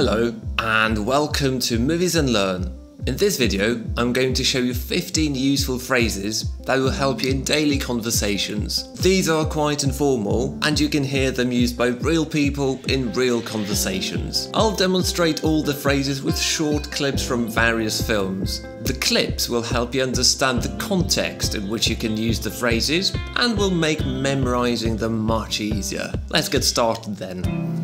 Hello and welcome to Movies and Learn. In this video, I'm going to show you 15 useful phrases that will help you in daily conversations. These are quite informal and you can hear them used by real people in real conversations. I'll demonstrate all the phrases with short clips from various films. The clips will help you understand the context in which you can use the phrases and will make memorizing them much easier. Let's get started then.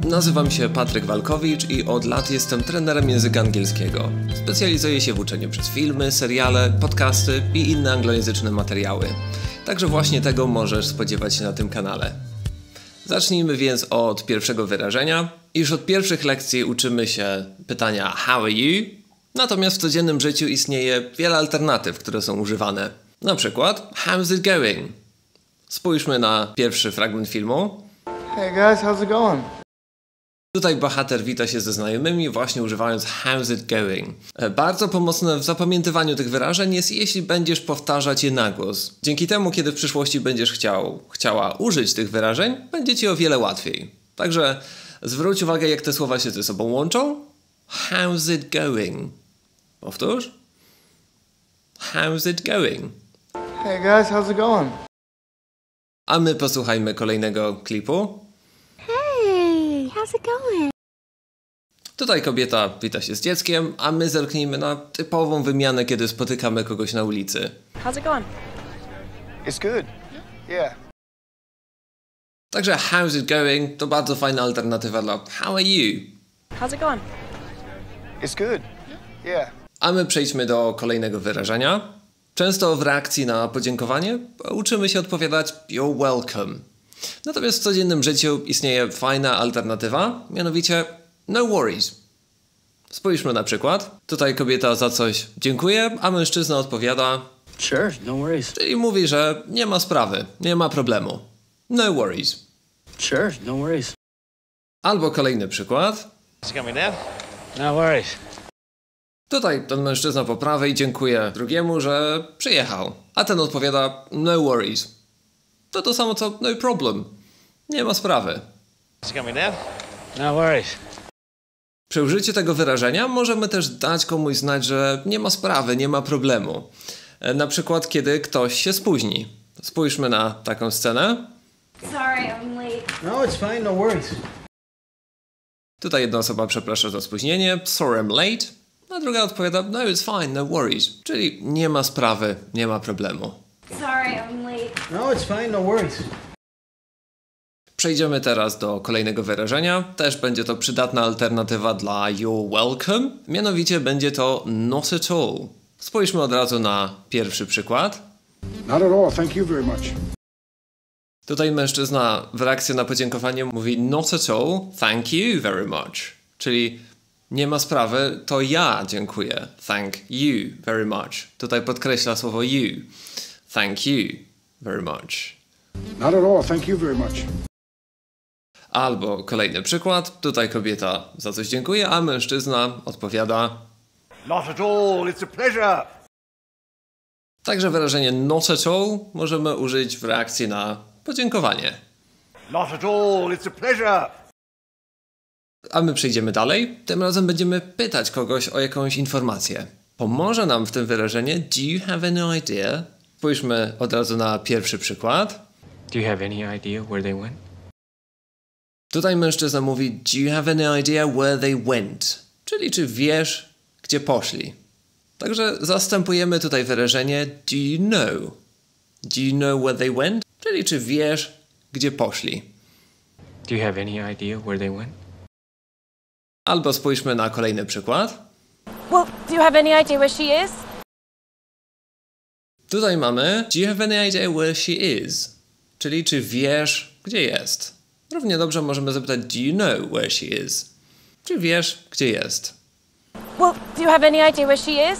Nazywam się Patryk Walkowicz i od lat jestem trenerem języka angielskiego. Specjalizuję się w uczeniu przez filmy, seriale, podcasty i inne anglojęzyczne materiały. Także właśnie tego możesz spodziewać się na tym kanale. Zacznijmy więc od pierwszego wyrażenia. Już od pierwszych lekcji uczymy się pytania How are you? Natomiast w codziennym życiu istnieje wiele alternatyw, które są używane. Na przykład How's it going? Spójrzmy na pierwszy fragment filmu. Hey guys, how's it going? Tutaj bohater wita się ze znajomymi właśnie używając how's it going. E, Bardzo pomocne w zapamiętywaniu tych wyrażeń jest jeśli będziesz powtarzać je na głos. Dzięki temu, kiedy w przyszłości będziesz chciał, chciała użyć tych wyrażeń, będzie ci o wiele łatwiej. Także zwróć uwagę jak te słowa się ze sobą łączą. How's it going? Powtórz. How's it going? Hey guys, how's it going? A my posłuchajmy kolejnego klipu. How's it going? Tutaj kobieta wita się z dzieckiem, a my zerknijmy na typową wymianę, kiedy spotykamy kogoś na ulicy. How's it going? It's good. Yeah. Także how's it going to bardzo fajna alternatywa dla how are you. How's it going? It's good. Yeah. A my przejdźmy do kolejnego wyrażenia. Często w reakcji na podziękowanie uczymy się odpowiadać you're welcome. Natomiast w codziennym życiu istnieje fajna alternatywa, mianowicie no worries. Spójrzmy na przykład. Tutaj kobieta za coś dziękuje, a mężczyzna odpowiada, Sure, no worries. czyli mówi, że nie ma sprawy, nie ma problemu. No worries. Sure, no worries. Albo kolejny przykład. No worries. Tutaj ten mężczyzna po prawej dziękuję drugiemu, że przyjechał, a ten odpowiada no worries. To to samo co no problem. Nie ma sprawy. No worries. Przy użyciu tego wyrażenia możemy też dać komuś znać, że nie ma sprawy, nie ma problemu. E, Na przykład kiedy ktoś się spóźni. Spójrzmy na taką scenę. Sorry, I'm late. No, it's fine, no worries. Tutaj jedna osoba przeprasza za spóźnienie, sorry I'm late, a druga odpowiada no it's fine, no worries, czyli nie ma sprawy, nie ma problemu. Sorry, I'm late. No, it's fine, no worries. Przejdziemy teraz do kolejnego wyrażenia. Też będzie to przydatna alternatywa dla you're welcome. Mianowicie będzie to not at all. Spójrzmy od razu na pierwszy przykład. Not at all, thank you very much. Tutaj mężczyzna w reakcji na podziękowanie mówi not at all, thank you very much. Czyli nie ma sprawy, to ja dziękuję. Thank you very much. Tutaj podkreśla słowo you. Thank you very much. Not at all, thank you very much. Albo kolejny przykład. Tutaj kobieta za coś dziękuję, a mężczyzna odpowiada Not at all, it's a pleasure. Także wyrażenie not at all możemy użyć w reakcji na podziękowanie. Not at all, it's a pleasure. A my przejdziemy dalej. Tym razem będziemy pytać kogoś o jakąś informację. Pomoże nam w tym wyrażenie Do you have any idea? Spójrzmy od razu na pierwszy przykład. Do you have any idea where they went? Tutaj mężczyzna mówi Do you have any idea where they went? Czyli czy wiesz, gdzie poszli? Także zastępujemy tutaj wyrażenie Do you know? Do you know where they went? Czyli czy wiesz, gdzie poszli? Do you have any idea where they went? Albo spójrzmy na kolejny przykład. Well, do you have any idea where she is? Tutaj mamy Do you have any idea where she is? Czyli czy wiesz, gdzie jest? Równie dobrze możemy zapytać Do you know where she is? Czy wiesz, gdzie jest? Well, do you have any idea where she is?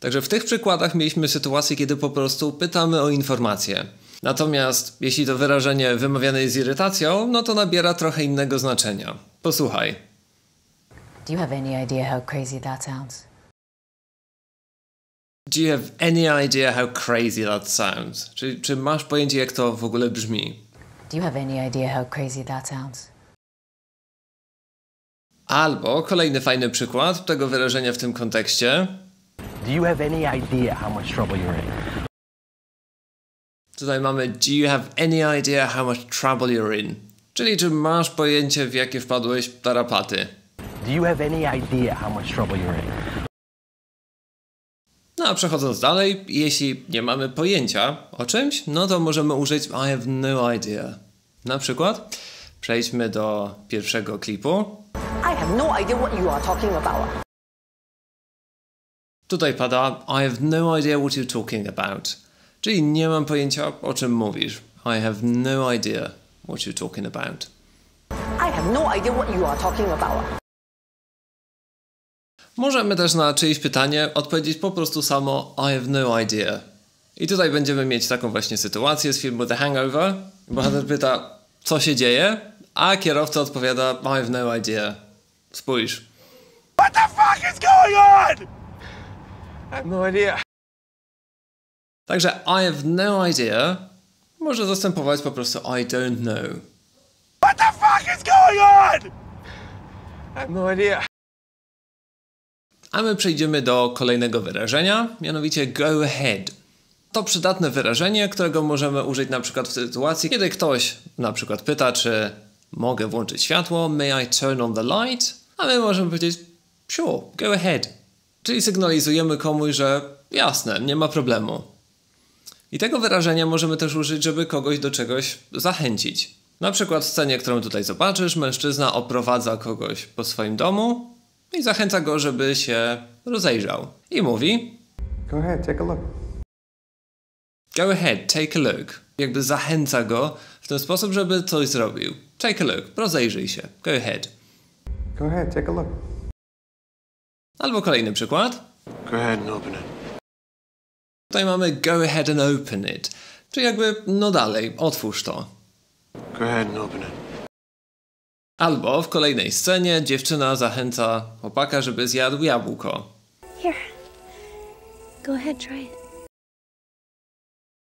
Także w tych przykładach mieliśmy sytuację, kiedy po prostu pytamy o informację. Natomiast jeśli to wyrażenie wymawiane jest z irytacją, no to nabiera trochę innego znaczenia. Posłuchaj. Do you have any idea how crazy that sounds? Do you have any idea how crazy that sounds? Czyli czy masz pojęcie, jak to w ogóle brzmi? Do you have any idea how crazy that sounds? Albo kolejny fajny przykład tego wyrażenia w tym kontekście. Do you have any idea how much trouble you're in? Tutaj mamy Do you have any idea how much trouble you're in? Czyli czy masz pojęcie w jakie wpadłeś tarapaty? Do you have any idea how much trouble you're in? No a przechodząc dalej, jeśli nie mamy pojęcia o czymś, no to możemy użyć I have no idea. Na przykład przejdźmy do pierwszego klipu. I have no idea what you are talking about. Tutaj pada I have no idea what you're talking about. Czyli nie mam pojęcia o czym mówisz. I have no idea what you're talking about. I have no idea what you are talking about. Możemy też na czyjeś pytanie odpowiedzieć po prostu samo I have no idea. I tutaj będziemy mieć taką właśnie sytuację z filmu The Hangover. Bohater pyta, co się dzieje, a kierowca odpowiada I have no idea. Spójrz. What the fuck is going on? I have no idea. Także I have no idea może zastępować po prostu I don't know. What the fuck is going on? I have no idea. A my przejdziemy do kolejnego wyrażenia, mianowicie go ahead. To przydatne wyrażenie, którego możemy użyć na przykład w sytuacji, kiedy ktoś na przykład pyta, czy mogę włączyć światło, may I turn on the light? A my możemy powiedzieć sure, go ahead. Czyli sygnalizujemy komuś, że jasne, nie ma problemu. I tego wyrażenia możemy też użyć, żeby kogoś do czegoś zachęcić. Na przykład w scenie, którą tutaj zobaczysz, mężczyzna oprowadza kogoś po swoim domu i zachęca go, żeby się rozejrzał. I mówi: Go ahead, take a look. Go ahead, take a look. Jakby zachęca go w ten sposób, żeby coś zrobił. Take a look, rozejrzyj się. Go ahead. Go ahead, take a look. Albo kolejny przykład. Go ahead and open it. Tutaj mamy go ahead and open it. Czyli jakby, no dalej, otwórz to. Go ahead and open it. Albo w kolejnej scenie dziewczyna zachęca chłopaka, żeby zjadł jabłko. Here. Go ahead, try it.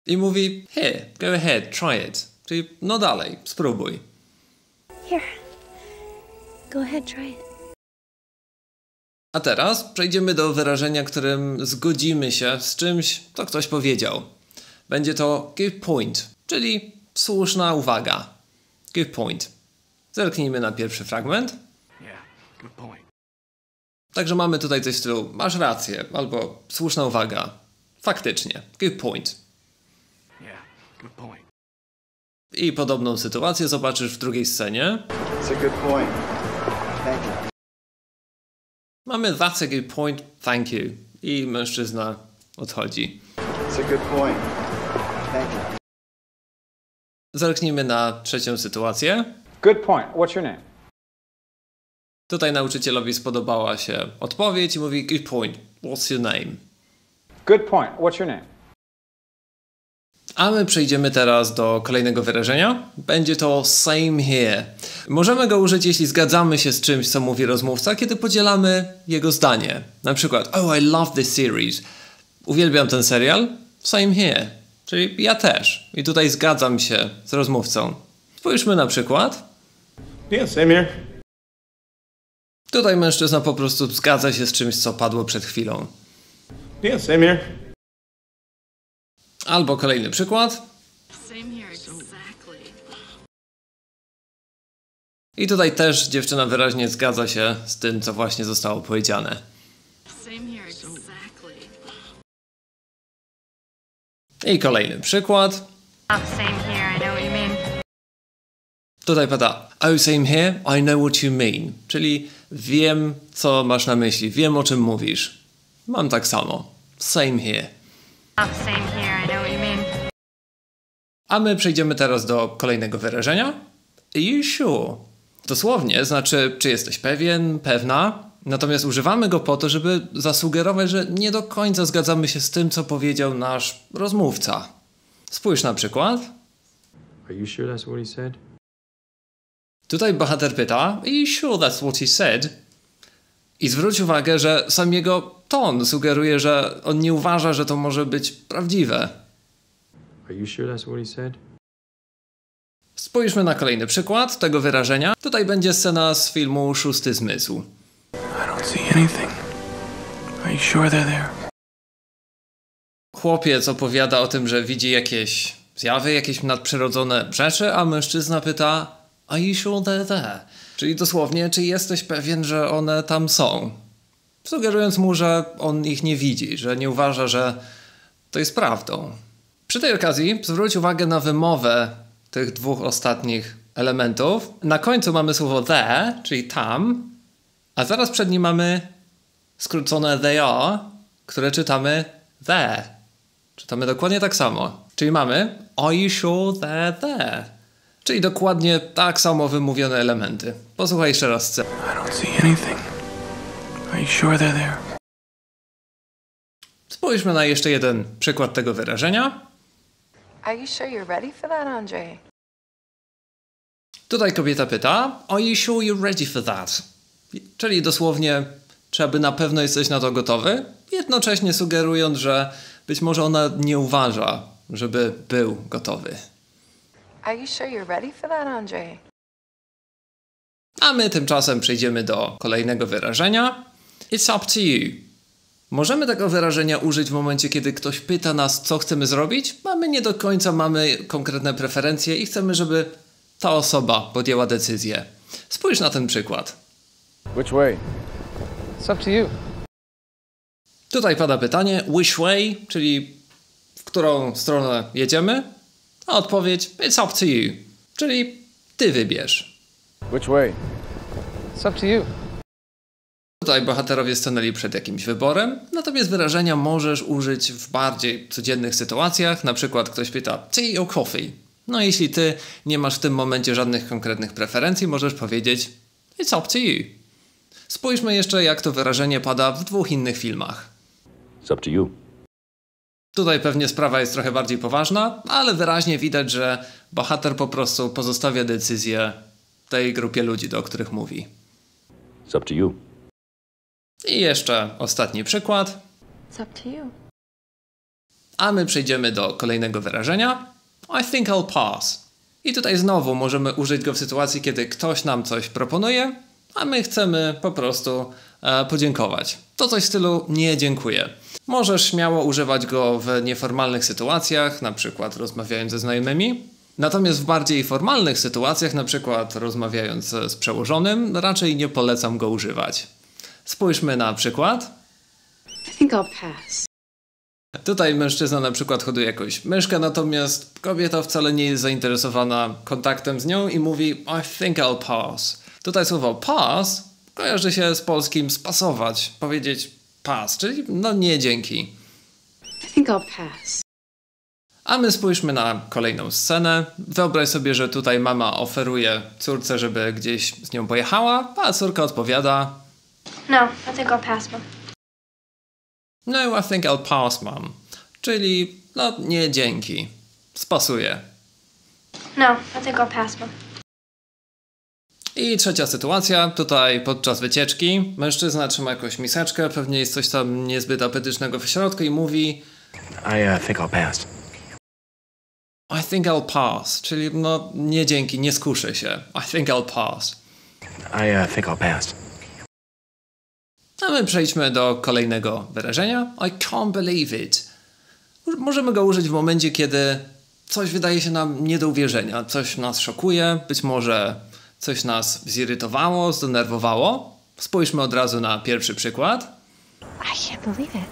I mówi, here, go ahead, try it. Czyli no dalej, spróbuj. Here. Go ahead, try it. A teraz przejdziemy do wyrażenia, którym zgodzimy się z czymś, co ktoś powiedział. Będzie to good point, czyli słuszna uwaga. Good point. Zerknijmy na pierwszy fragment. Także mamy tutaj coś w stylu masz rację, albo słuszna uwaga. Faktycznie. Good point. I podobną sytuację zobaczysz w drugiej scenie. It's a good point. Thank you. Mamy that's a good point, thank you. I mężczyzna odchodzi. Zerknijmy na trzecią sytuację. Good point. What's your name? Tutaj nauczycielowi spodobała się odpowiedź i mówi good point, what's your name? Good point. What's your name? A my przejdziemy teraz do kolejnego wyrażenia. Będzie to same here. Możemy go użyć, jeśli zgadzamy się z czymś, co mówi rozmówca, kiedy podzielamy jego zdanie. Na przykład, oh, I love this series. Uwielbiam ten serial. Same here. Czyli ja też. I tutaj zgadzam się z rozmówcą. Spójrzmy na przykład. Yeah, same here. Tutaj mężczyzna po prostu zgadza się z czymś, co padło przed chwilą. Yeah, same here. Albo kolejny przykład. I tutaj też dziewczyna wyraźnie zgadza się z tym, co właśnie zostało powiedziane. I kolejny przykład. Same here, Tutaj pada Oh, same here, I know what you mean. Czyli wiem, co masz na myśli, wiem, o czym mówisz. Mam tak samo. Same here. Same here, I know what you mean. A my przejdziemy teraz do kolejnego wyrażenia. Are you sure? Dosłownie znaczy, czy jesteś pewien, pewna. Natomiast używamy go po to, żeby zasugerować, że nie do końca zgadzamy się z tym, co powiedział nasz rozmówca. Spójrz na przykład. Are you sure that's what he said? Tutaj bohater pyta, Are you sure that's what he said? I zwróć uwagę, że sam jego ton sugeruje, że on nie uważa, że to może być prawdziwe. Are you sure that's what he said? Spójrzmy na kolejny przykład tego wyrażenia. Tutaj będzie scena z filmu Szósty Zmysł. I don't see anything. Are you sure they're there? Chłopiec opowiada o tym, że widzi jakieś zjawy, jakieś nadprzyrodzone rzeczy, a mężczyzna pyta Are you sure they're there? Czyli dosłownie, czy jesteś pewien, że one tam są? Sugerując mu, że on ich nie widzi, że nie uważa, że to jest prawdą. Przy tej okazji zwróć uwagę na wymowę tych dwóch ostatnich elementów. Na końcu mamy słowo there, czyli tam, a zaraz przed nim mamy skrócone they are, które czytamy there. Czytamy dokładnie tak samo. Czyli mamy Are you sure they're there? Czyli dokładnie tak samo wymówione elementy. Posłuchaj jeszcze raz there? Spójrzmy na jeszcze jeden przykład tego wyrażenia. Are you sure you're ready for that, Andre? Tutaj kobieta pyta Are you sure you're ready for that? Czyli dosłownie czy aby na pewno jesteś na to gotowy? Jednocześnie sugerując, że być może ona nie uważa, żeby był gotowy. Are you sure you're ready for that, Andre? A my tymczasem przejdziemy do kolejnego wyrażenia. It's up to you. Możemy tego wyrażenia użyć w momencie, kiedy ktoś pyta nas, co chcemy zrobić, a my nie do końca mamy konkretne preferencje i chcemy, żeby ta osoba podjęła decyzję. Spójrz na ten przykład. Which way? It's up to you. Tutaj pada pytanie which way, czyli w którą stronę jedziemy, a odpowiedź it's up to you, czyli ty wybierz. Which way? It's up to you. Tutaj bohaterowie stanęli przed jakimś wyborem, natomiast wyrażenia możesz użyć w bardziej codziennych sytuacjach, na przykład ktoś pyta tea or coffee. No jeśli ty nie masz w tym momencie żadnych konkretnych preferencji, możesz powiedzieć it's up to you. Spójrzmy jeszcze jak to wyrażenie pada w dwóch innych filmach. It's up to you. Tutaj pewnie sprawa jest trochę bardziej poważna, ale wyraźnie widać, że bohater po prostu pozostawia decyzję tej grupie ludzi, do których mówi. It's up to you. I jeszcze ostatni przykład. It's up to you. A my przejdziemy do kolejnego wyrażenia. I think I'll pass. I tutaj znowu możemy użyć go w sytuacji, kiedy ktoś nam coś proponuje, a my chcemy po prostu e, podziękować. To coś w stylu nie dziękuję. Możesz śmiało używać go w nieformalnych sytuacjach, na przykład rozmawiając ze znajomymi. Natomiast w bardziej formalnych sytuacjach, na przykład rozmawiając z przełożonym, raczej nie polecam go używać. Spójrzmy na przykład. I think I'll pass. Tutaj mężczyzna na przykład hoduje jakąś myszkę, natomiast kobieta wcale nie jest zainteresowana kontaktem z nią i mówi I think I'll pass. Tutaj słowo pass kojarzy się z polskim spasować, powiedzieć pass, czyli no nie dzięki. I think I'll pass. A my spójrzmy na kolejną scenę. Wyobraź sobie, że tutaj mama oferuje córce, żeby gdzieś z nią pojechała, a córka odpowiada No, I think I'll pass, Mom. No, I think I'll pass, mom. Czyli, no, nie dzięki. Spasuje. No, I think I'll pass, Mom. I trzecia sytuacja, tutaj podczas wycieczki mężczyzna trzyma jakąś miseczkę, pewnie jest coś tam niezbyt apetycznego w środku i mówi I uh, think I'll pass. I think I'll pass, czyli no nie dzięki, nie skuszę się. I think I'll pass. I uh, think I'll pass. A my przejdźmy do kolejnego wyrażenia. I can't believe it. Możemy go użyć w momencie, kiedy coś wydaje się nam nie do uwierzenia, coś nas szokuje, być może coś nas zirytowało, zdenerwowało. Spójrzmy od razu na pierwszy przykład. I can't believe it.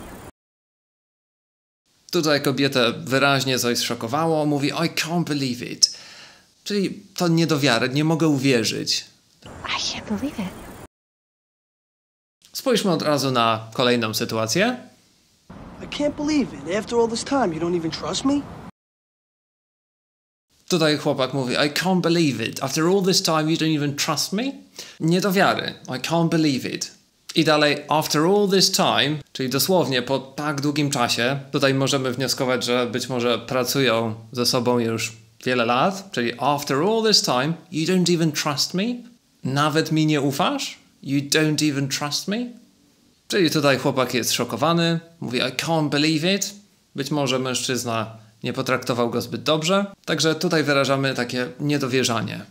Tutaj kobietę wyraźnie coś zszokowało, mówi I can't believe it. Czyli to nie do wiary, nie mogę uwierzyć. I can't believe it. Spójrzmy od razu na kolejną sytuację. I can't believe it. After all this time, you don't even trust me? Tutaj chłopak mówi I can't believe it. After all this time you don't even trust me? Nie do wiary. I can't believe it. I dalej after all this time, czyli dosłownie po tak długim czasie, tutaj możemy wnioskować, że być może pracują ze sobą już wiele lat, czyli after all this time you don't even trust me? Nawet mi nie ufasz? You don't even trust me? Czyli tutaj chłopak jest szokowany, mówi I can't believe it. Być może mężczyzna nie potraktował go zbyt dobrze, także tutaj wyrażamy takie niedowierzanie.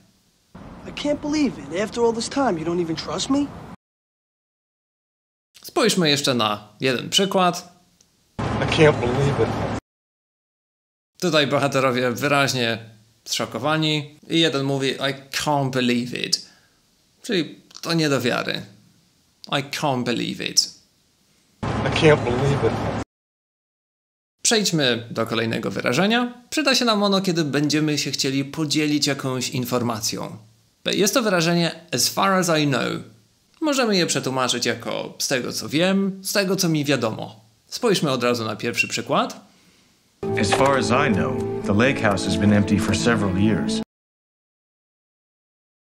Spójrzmy jeszcze na jeden przykład. I can't believe it. Tutaj bohaterowie wyraźnie zszokowani i jeden mówi I can't believe it. Czyli to nie do wiary. I can't believe it. I can't believe it. Przejdźmy do kolejnego wyrażenia. Przyda się nam ono, kiedy będziemy się chcieli podzielić jakąś informacją. Jest to wyrażenie as far as I know. Możemy je przetłumaczyć jako z tego co wiem, z tego co mi wiadomo. Spójrzmy od razu na pierwszy przykład. As far as I know, the lake house has been empty for several years.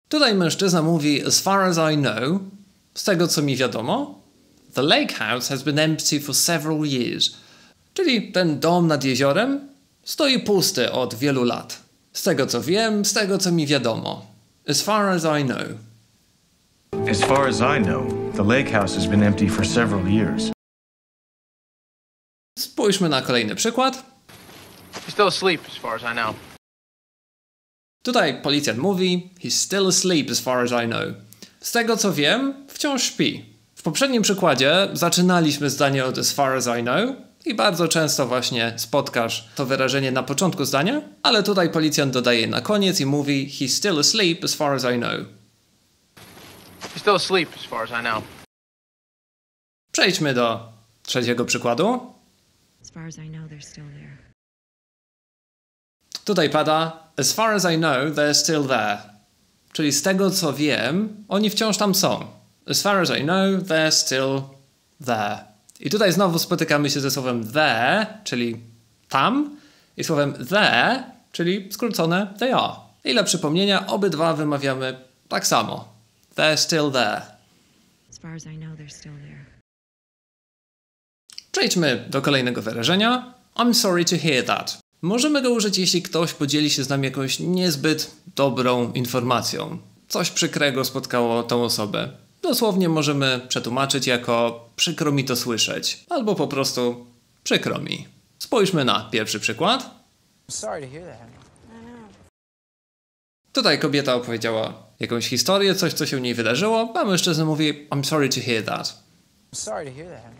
Tutaj mężczyzna mówi as far as I know, z tego co mi wiadomo, the lake house has been empty for several years. Czyli ten dom nad jeziorem stoi pusty od wielu lat. Z tego co wiem, z tego co mi wiadomo. As far as I know. As far as I know, the lake house has been empty for several years. Spójrzmy na kolejny przykład. He's still asleep, as far as I know. Tutaj policjant mówi He's still asleep as far as I know. Z tego co wiem, wciąż śpi. W poprzednim przykładzie zaczynaliśmy zdanie od as far as I know i bardzo często właśnie spotkasz to wyrażenie na początku zdania, ale tutaj policjant dodaje na koniec i mówi He's still asleep as far as I know. He's still asleep, as far as I know. Przejdźmy do trzeciego przykładu. As far as I know, they're still there. Tutaj pada As far as I know, they're still there. Czyli z tego co wiem, oni wciąż tam są. As far as I know, they're still there. I tutaj znowu spotykamy się ze słowem there, czyli tam, i słowem there, czyli skrócone they are. I dla przypomnienia, obydwa wymawiamy tak samo. They're still there. As far as I know, they're still there. Przejdźmy do kolejnego wyrażenia. I'm sorry to hear that. Możemy go użyć, jeśli ktoś podzieli się z nami jakąś niezbyt dobrą informacją. Coś przykrego spotkało tą osobę. Dosłownie możemy przetłumaczyć jako przykro mi to słyszeć, albo po prostu przykro mi. Spójrzmy na pierwszy przykład. Tutaj kobieta opowiedziała jakąś historię, coś co się u niej wydarzyło, a mężczyzna mówi I'm sorry to hear that. Sorry to hear that.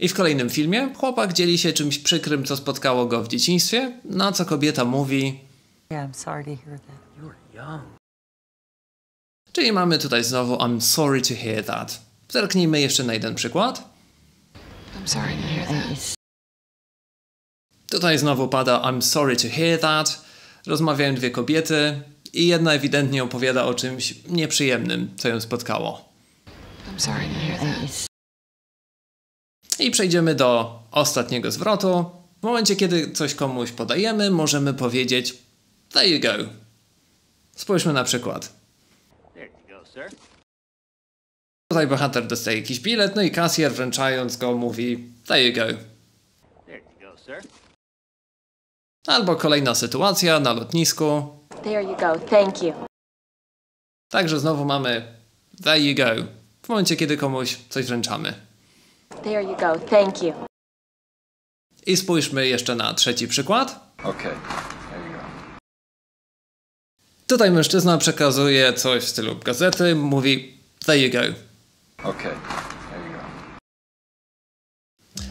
I w kolejnym filmie chłopak dzieli się czymś przykrym, co spotkało go w dzieciństwie, na co kobieta mówi Yeah, I'm sorry to hear that. You were young. Czyli mamy tutaj znowu I'm sorry to hear that. Zerknijmy jeszcze na jeden przykład. I'm sorry to hear that. Tutaj znowu pada I'm sorry to hear that. Rozmawiają dwie kobiety i jedna ewidentnie opowiada o czymś nieprzyjemnym, co ją spotkało. I'm sorry to hear that. I przejdziemy do ostatniego zwrotu. W momencie, kiedy coś komuś podajemy, możemy powiedzieć There you go. Spójrzmy na przykład. Tutaj bohater dostaje jakiś bilet, no i kasjer wręczając go mówi There you go. Albo kolejna sytuacja na lotnisku. There you go. Thank you. Także znowu mamy There you go. W momencie, kiedy komuś coś wręczamy. There you go. Thank you. I spójrzmy jeszcze na trzeci przykład. Okay. Tutaj mężczyzna przekazuje coś w stylu gazety, mówi There you go. Okay.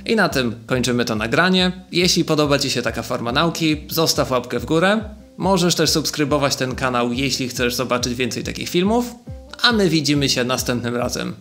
I na tym kończymy to nagranie. Jeśli podoba Ci się taka forma nauki, zostaw łapkę w górę. Możesz też subskrybować ten kanał, jeśli chcesz zobaczyć więcej takich filmów. A my widzimy się następnym razem.